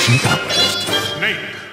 Snake.